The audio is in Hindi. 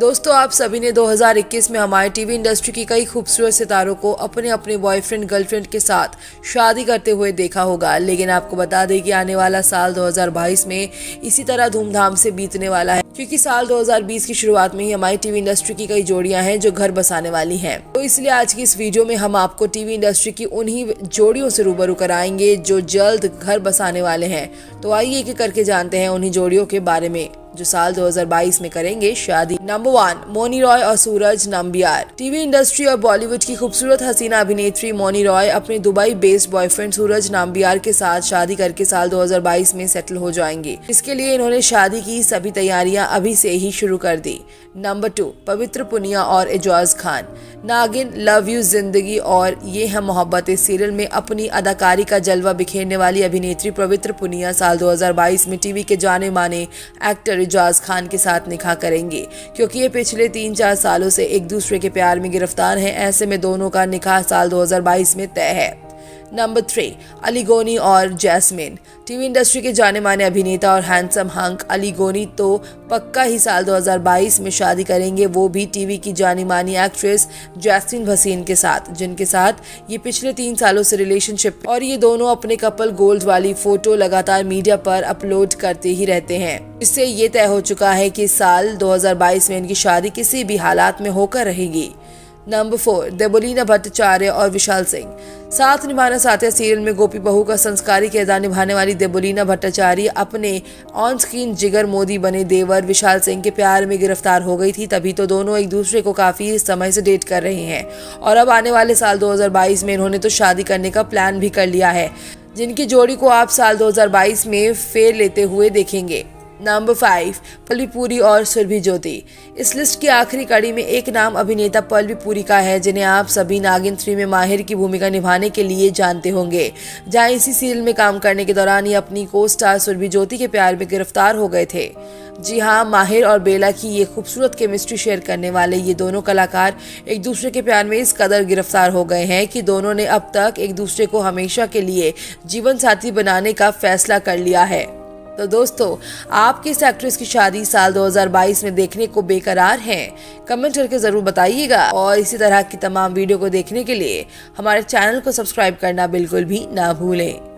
दोस्तों, आप सभी ने 2021 में हमारे टीवी इंडस्ट्री की कई खूबसूरत सितारों को अपने अपने बॉयफ्रेंड गर्लफ्रेंड के साथ शादी करते हुए देखा होगा। लेकिन आपको बता दें कि आने वाला साल 2022 में इसी तरह धूमधाम से बीतने वाला है, क्योंकि साल 2020 की शुरुआत में ही हमारी टीवी इंडस्ट्री की कई जोड़ियाँ हैं जो घर बसाने वाली हैं। तो इसलिए आज की इस वीडियो में हम आपको टीवी इंडस्ट्री की उन्हीं जोड़ियों से रूबरू कराएँगे जो जल्द घर बसाने वाले हैं। तो आइए एक करके जानते हैं उन्हीं जोड़ियों के बारे में। जो साल 2022 में करेंगे शादी। नंबर वन मोनी रॉय और सूरज नंबियार। टीवी इंडस्ट्री और बॉलीवुड की खूबसूरत हसीना अभिनेत्री मोनी रॉय अपने Dubai based boyfriend Suraj Nambiar के साथ शादी करके साल 2022 में सेटल हो जाएँगे। इसके लिए इन्होंने शादी की सभी तैयारियाँ अभी से ही शुरू कर दी। नंबर टू पवित्र पुनिया और एजाज खान। नागिन, लव यू, ज़िंदगी और ये है मोहब्बत। सीरियल में अपनी अदाकारी का जलवा बिखेरने वाली अभिनेत्री पवित्र पुनिया साल 2022 में टीवी के जाने माने एक्टर रिजाज खान के साथ निकाह करेंगे, क्योंकि ये पिछले तीन चार सालों से एक दूसरे के प्यार में गिरफ़्तार हैं। ऐसे में दोनों का निकाह साल 2022 में तय है। नंबर थ्री अलीगोनी और जैस्मिन टीवी इंडस्ट्री के जाने माने अभिनेता और हैंडसम हंक अलीगोनी तो पक्का ही साल 2022 में शादी करेंगे, वो भी टीवी की जानी मानी एक्ट्रेस जैस्मिन भसीन के साथ, जिनके साथ ये पिछले तीन सालों से रिलेशनशिप और ये दोनों अपने कपल गोल्ड वाली फ़ोटो लगातार मीडिया पर अपलोड करते ही रहते हैं। इससे ये तय हो चुका है कि साल 2022 में इनकी शादी किसी भी हालात में होकर रहेगी। नंबर फोर, देबोलीना भट्टाचार्य और विशाल सिंह। साथ निभाना साथिया, सीरियल में गोपी बहू का संस्कारी किरदार निभाने वाली देबोलीना भट्टाचार्य अपने ऑन स्क्रीन जिगर मोदी बने देवर विशाल सिंह के प्यार में गिरफ़्तार हो गई थी। तभी तो दोनों एक दूसरे को काफ़ी समय से डेट कर रहे हैं और अब आने वाले साल 2022 में इन्होंने तो शादी करने का प्लान भी कर लिया है, जिनकी जोड़ी को आप साल 2022 में फेर लेते हुए देखेंगे। नंबर फाइव, पल्लवी पुरी और सुरभि ज्योति। इस लिस्ट की आखिरी कड़ी में एक नाम अभिनेता पल्लवी पुरी का है, जिन्हें आप सभी नागिन थ्री में माहिर की भूमिका निभाने के लिए जानते होंगे। जहाँ इसी सीरियल में काम करने के दौरान ये अपनी को स्टार सुरभि ज्योति के प्यार में गिरफ़्तार हो गए थे। जी हाँ माहिर और बेला की ये खूबसूरत केमिस्ट्री शेयर करने वाले ये दोनों कलाकार एक दूसरे के प्यार में इस कदर गिरफ़्तार हो गए हैं कि दोनों ने अब तक एक दूसरे को हमेशा के लिए जीवन साथी बनाने का फैसला कर लिया है। तो दोस्तों आप किस एक्ट्रेस की शादी साल 2022 में देखने को बेकरार है। कमेंट करके ज़रूर बताइएगा। और इसी तरह की तमाम वीडियो को देखने के लिए हमारे चैनल को सब्सक्राइब करना बिल्कुल भी ना भूलें।